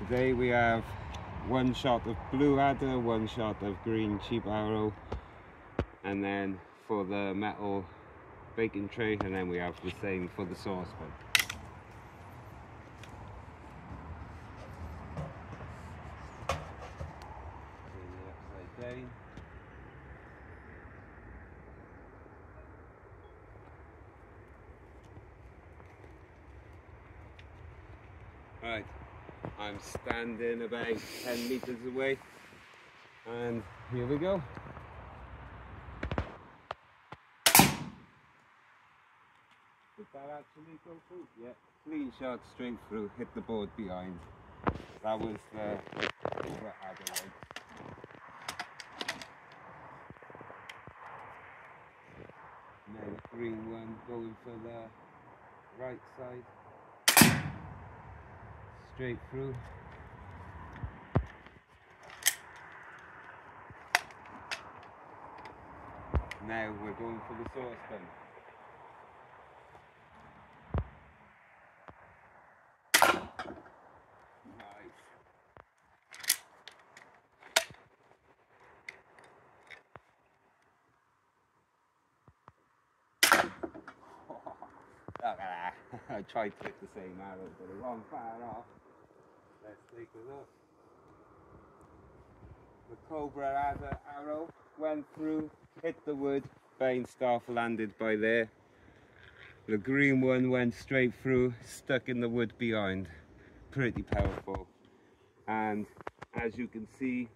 Today we have one shot of blue adder, one shot of green cheap arrow, and then for the metal baking tray, and then we have the same for the saucepan. Right, I'm standing about 10 meters away, and here we go. Did that actually go through? Yeah, clean shot straight through, hit the board behind. That was the Cobra Adder one. Now the green one going for the right side straight through. Now we're going for the saucepan. Look at that. I tried to hit the same arrow, but it wasn't far off. Let's take a look. The Cobra Adder arrow went through, hit the wood, Bane staff landed by there. The green one went straight through, stuck in the wood behind. Pretty powerful. And as you can see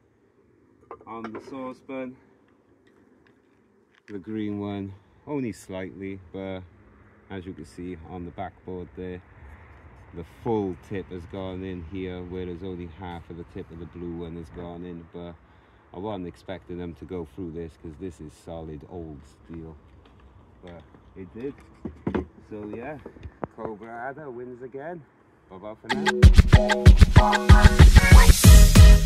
on the saucepan, the green one only slightly, but as you can see on the backboard there, the full tip has gone in here whereas only half of the tip of the blue one has gone in but I wasn't expecting them to go through this because this is solid old steel. But it did. So yeah Cobra Adder wins again. Bye bye for now